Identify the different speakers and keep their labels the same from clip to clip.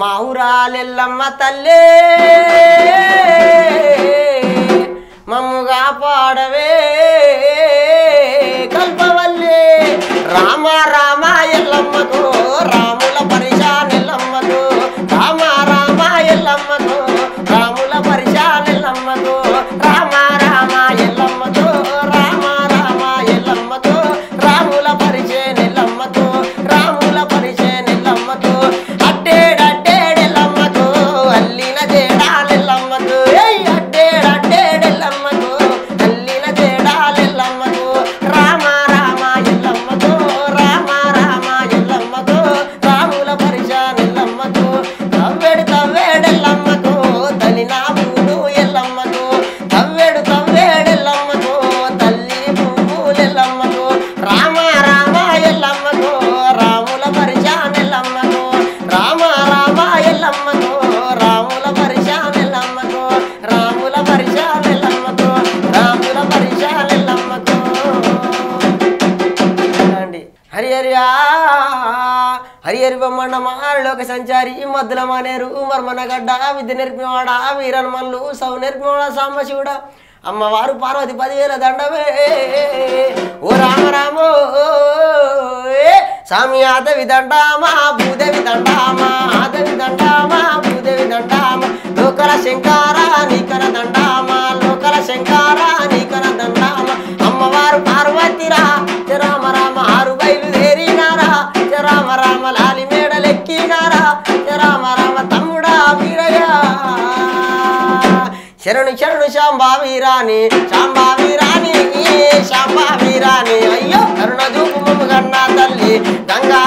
Speaker 1: మా ఊరాలెల్లమ్మ తల్లే. పరిశాలెల్లమ్మతో రాముల పరిశాలెల్లమ్మతో. అండి హరి సంచారి మద్దుల మానేరు మర్మనగడ్డ విద్య నేర్పివాడా వీరన్ మల్లు సౌ నేర్పివాడా సాంబశివుడా అమ్మవారు పార్వతి పదివేల దండమే ఓ రామరామో స్వామి ఆదవి దండామా భూదేవి దండామా ఆదవి దండామా భూదేవి దండామా లోకర శంకారా శరణు శరణు శాంబావి రాణి శాంబావి రాణి శాంబావి రాణి అయ్యో కరుణ చూపు కన్నా తల్లి గంగా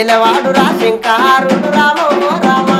Speaker 1: ఏలవాడు రా శంకారుడు రామో రామా?